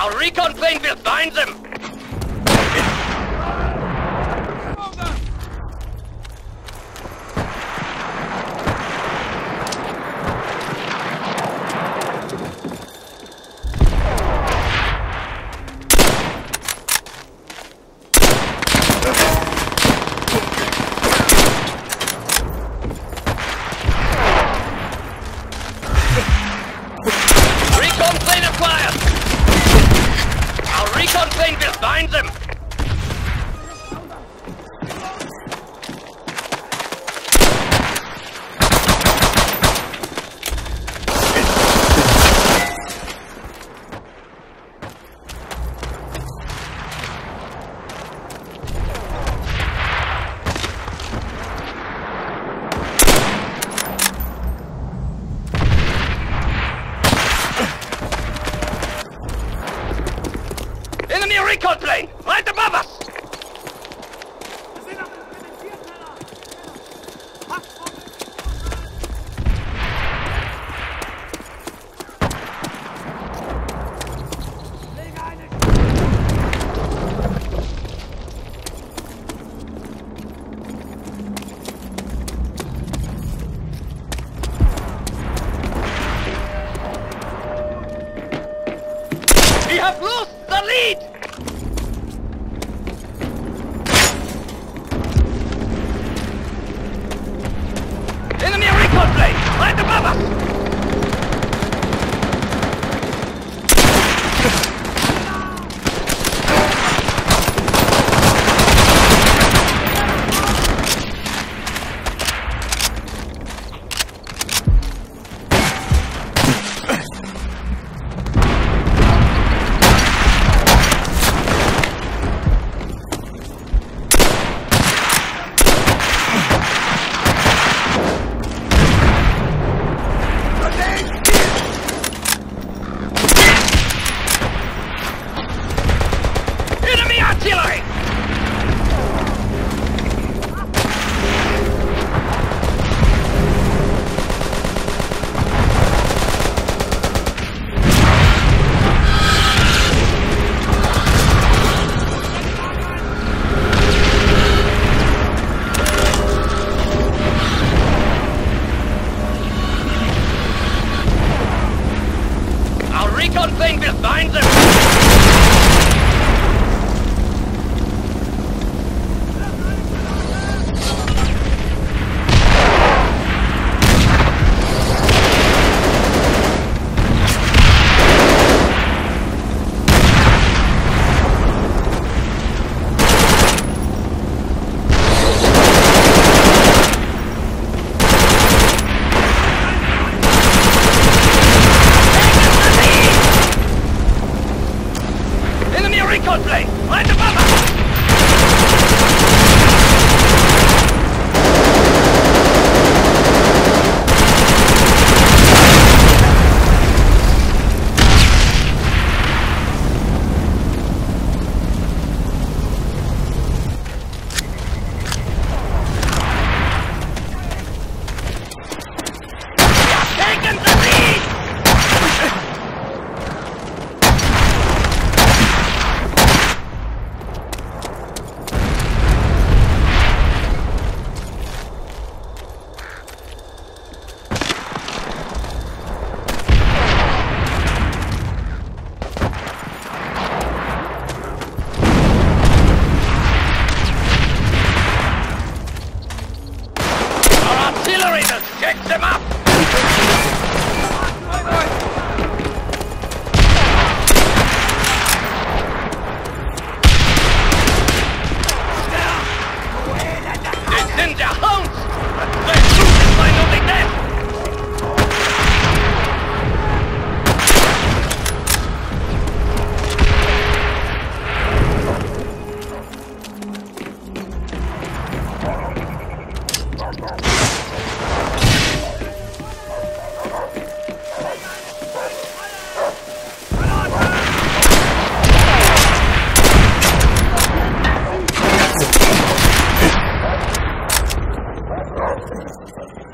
Our recon plane will find them! something thing bind them! Stop! Look!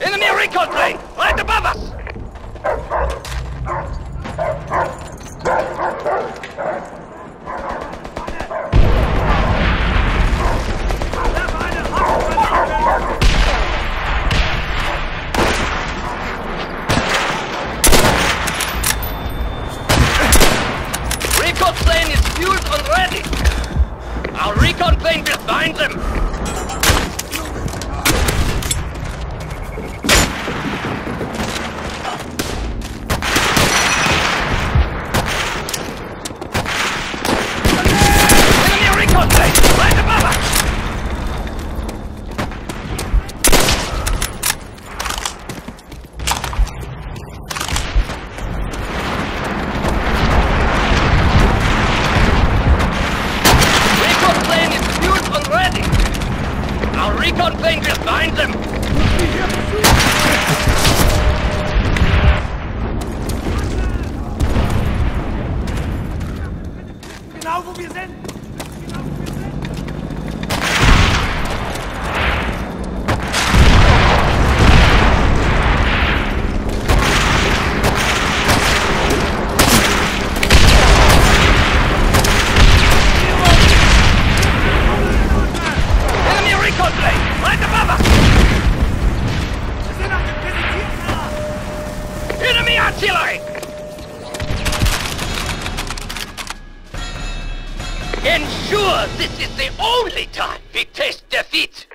Enemy recon plane! Right above us! Recon plane is fueled and ready! Our recon plane them! Enemy recon plane! Right above us! Recon plane is fueled and ready! Our recon plane will find them! Genau wo wir sind! Enemy artillery! Ensure this is the only time we taste defeat!